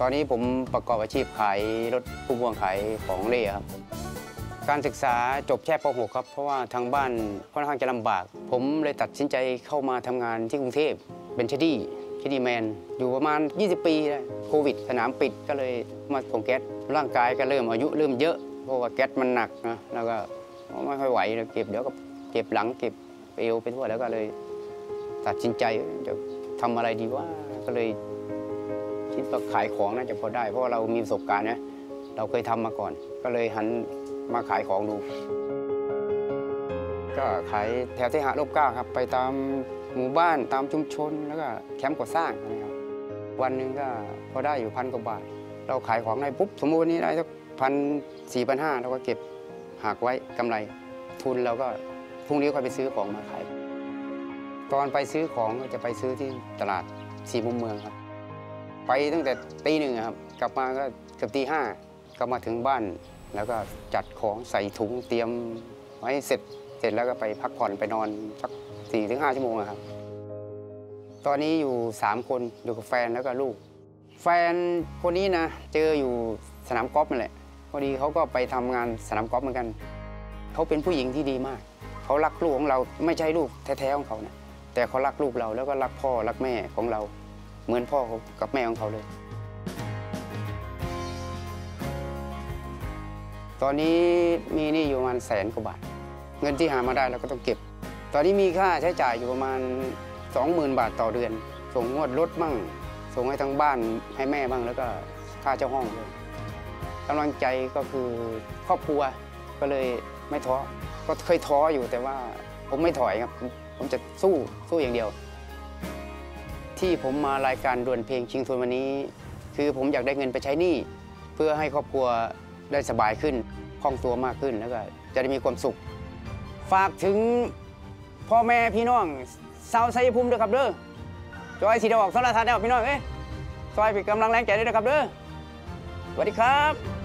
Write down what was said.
ตอนนี้ผมประกอบอาชีพขายรถพุ่มพวงขายของเร่ครับ การศึกษาจบแค่ป .6 ครับ เพราะว่าทางบ้านค่อนข้างจะลำบาก ผมเลยตัดสินใจเข้ามาทำงานที่กรุงเทพเป็นแคดดี้แคดดี้แมน อยู่ประมาณ 20 ปีเลยโควิด สนามปิดก็เลยมาส่งแก๊สร่างกายก็เริ่มอายุเริ่มเยอะ เพราะว่าแก๊สมันหนักนะแล้วก็ไม่ค่อยไหวเก็บเดี๋ยวก็เจ็บหลังเจ็บเอวไปทั่วแล้วก็เลยตัดสินใจจะทำอะไรดีว่าก็เลย คิดว่าขายของน่าจะพอได้ เพราะเรามีประสบการณ์นะเราเคยทำมาก่อน ก็เลยหันมาขายของดู ก็ขายแถวที่หาลบก้าครับไปตามหมู่บ้านตามชุมชนแล้วก็แคมป์ก่อสร้างนะครับวันหนึ่งก็พอได้อยู่พันกว่าบาท เราขายของได้ปุ๊บสมมุติวันนี้ได้สักพันสี่พันห้าเราก็เก็บหักไว้กำไร ทุนเราก็พรุ่งนี้ค่อยไปซื้อของมาขาย ตอนไปซื้อของก็จะไปซื้อที่ตลาดสี่มุมเมืองครับ ไปตั้งแต่ตีหนึ่งครับ กลับมาก็เกือบตีห้าก็มาถึงบ้าน แล้วก็จัดของใส่ถุงเตรียมไว้เสร็จเสร็จแล้วก็ไปพักผ่อนไปนอนสักสี่ถึงห้าชั่วโมงครับ ตอนนี้อยู่สามคนอยู่กับแฟนแล้วก็ลูก แฟนคนนี้นะเจออยู่สนามกอล์ฟนั่นแหละพอดีเขาก็ไปทำงานสนามกอล์ฟเหมือนกันเขาเป็นผู้หญิงที่ดีมากเขารักลูกของเราไม่ใช่ลูกแท้ๆของเขานะแต่เขารักลูกเราแล้วก็รักพ่อรักแม่ของเรา เหมือนพ่อเขากับแม่ของเขาเลย ตอนนี้มีหนี่อยู่ประมาณแสนกว่าบาท เงินที่หามาได้เราก็ต้องเก็บ ตอนนี้มีค่าใช้จ่ายอยู่ประมาณ 20,000 บาทต่อเดือน ส่งงวดรถบ้างส่งให้ทั้งบ้านให้แม่บ้างแล้วก็ค่าเจ้าห้องด้วยกำลังใจก็คือครอบครัวก็เลยไม่ท้อก็เคยท้ออยู่แต่ว่าผมไม่ถอยครับ ผมจะสู้สู้อย่างเดียว ที่ผมมารายการดวลเพลงชิงทุนวันนี้ คือผมอยากได้เงินไปใช้หนี้เพื่อให้ครอบครัวได้สบายขึ้นคล่องตัวมากขึ้นแล้วก็จะได้มีความสุข ฝากถึงพ่อแม่พี่น้องชาวชัยภูมิด้วยครับเด้อจอยสีดอกสารทัศน์แล้วพี่น้องเอ้ยซอยเป็นกำลังแรงใจด้วยนะครับเด้อสวัสดีครับ